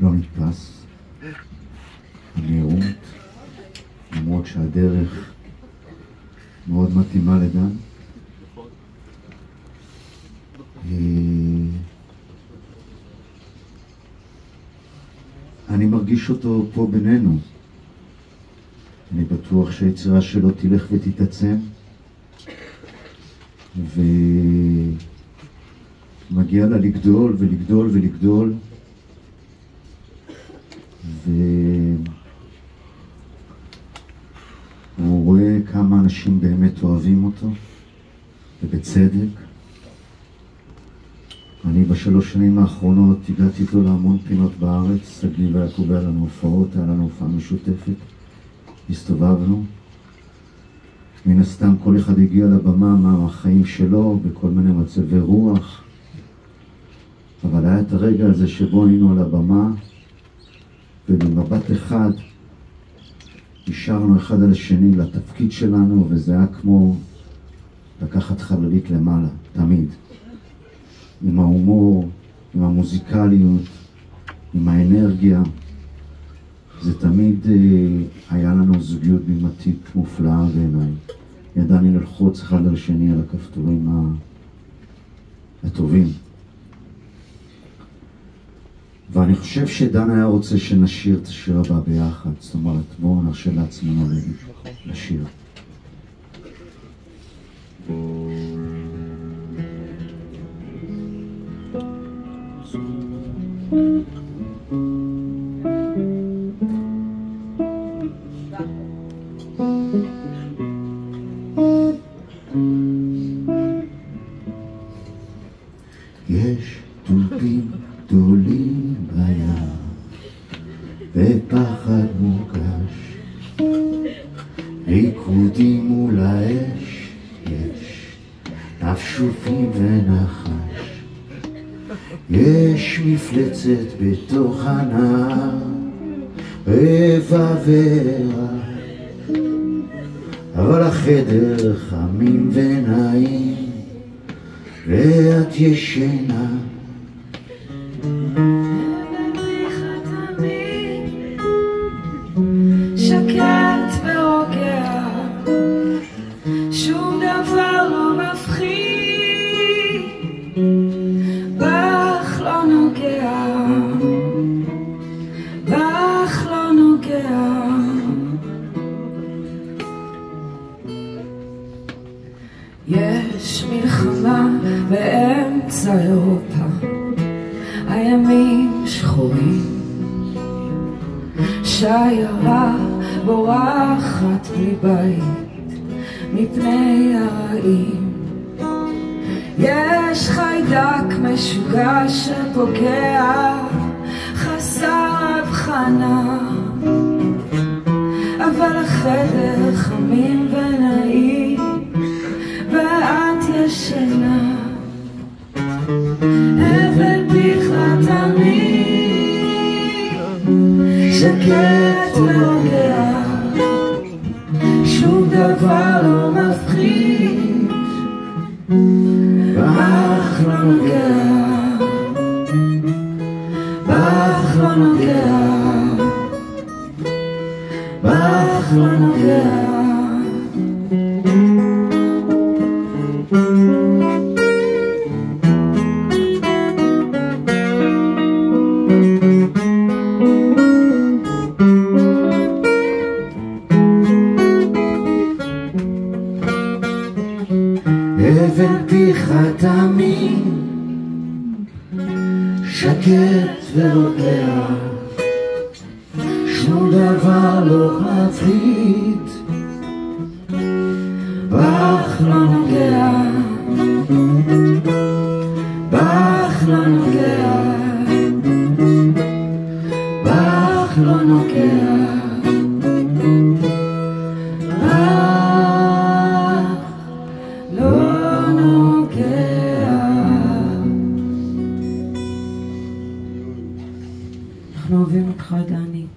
לא נתפס, המהירות, למרות שהדרך מאוד מתאימה לדן. אה, אני מרגיש אותו פה בינינו. אני בטוח שהיצירה שלו תלך ותתעצם, ומגיע לה לגדול ולגדול ולגדול, והוא רואה כמה אנשים באמת אוהבים אותו, ובצדק. אני בשלוש שנים האחרונות הגעתי איתו להמון פינות בארץ, סגלי ויעקב היה לנו הופעות, היה לנו הופעה משותפת, הסתובבנו. מן הסתם כל אחד הגיע לבמה מהחיים שלו, בכל מיני מצבי רוח, אבל היה את הרגע הזה שבו היינו על הבמה, ובמבט אחד אישרנו אחד על השני לתפקיד שלנו, וזה היה כמו לקחת חללית למעלה, תמיד. עם ההומור, עם המוזיקליות, עם האנרגיה. זה תמיד אה, היה לנו זוגיות בימתית מופלאה בעיניי. ידענו ללחוץ אחד על שני על הכפתורים הטובים. ואני חושב שדן היה רוצה שנשיר את השיר הבא ביחד. זאת אומרת, בואו נרשה לעצמנו לשיר. יש טובים גדולים בים, ופחד מורגש. ריקודים מול האש יש, נפשופים ונחש. יש מפלצת בתוך הנהר, רבע ורע. אבל החדר חמים ונעים, ואת ישנה. יש מלחמה באמצע אירופה, הימים שחורים. שיירה בורחת בלי בית מפני הרעים. יש חיידק משוגע שפוגע חסר הבחנה, אבל החדר חמים ונעים ישנה. אבל בכלל תמיד שקט ורוגע, שום דבר לא מפחיד, בך לא נוגע, בך לא נוגע, לא נוגע. אבן פיך תמים, שקט ורותח, שום דבר לא מפחיד, בך לא נוגע, בך לא נוגע, בך לא נוגע. gandhi